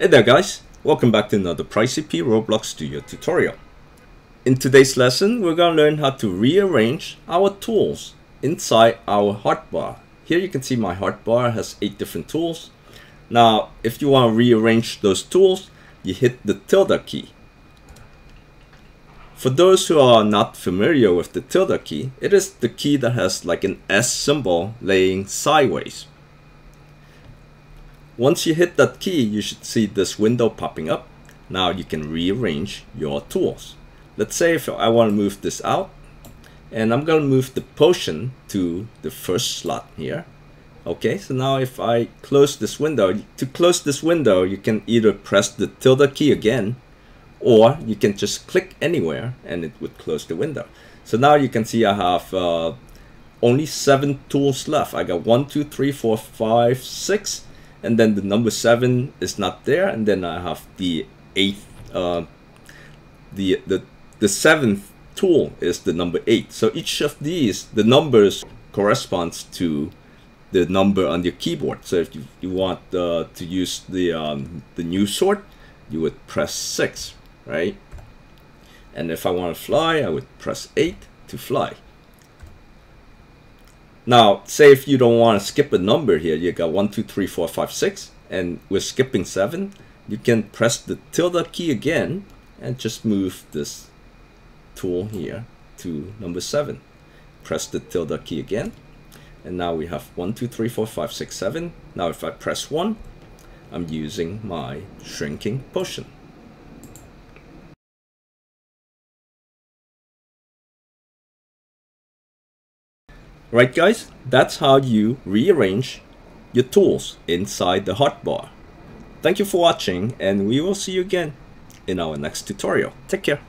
Hey there guys, welcome back to another PrizeCP Roblox Studio tutorial. In today's lesson, we're going to learn how to rearrange our tools inside our hotbar. Here you can see my hotbar has 8 different tools. Now, if you want to rearrange those tools, you hit the tilde key. For those who are not familiar with the tilde key, it is the key that has like an S symbol laying sideways. Once you hit that key, you should see this window popping up. Now you can rearrange your tools. Let's say if I want to move this out, and I'm going to move the potion to the first slot here. Okay, so now if I close this window, to close this window, you can either press the tilde key again, or you can just click anywhere and it would close the window. So now you can see I have uh, only seven tools left. I got one, two, three, four, five, six, and then the number seven is not there and then I have the eighth uh, the the the seventh tool is the number eight. So each of these the numbers corresponds to the number on your keyboard. So if you, you want uh, to use the um, the new sort you would press six right? And if I want to fly I would press eight to fly now, say if you don't want to skip a number here, you got one, two, three, four, five, six, and we're skipping 7, you can press the tilde key again and just move this tool here to number 7. Press the tilde key again, and now we have one, two, three, four, five, six, seven. Now if I press 1, I'm using my shrinking potion. Right guys, that's how you rearrange your tools inside the hotbar. Thank you for watching and we will see you again in our next tutorial. Take care.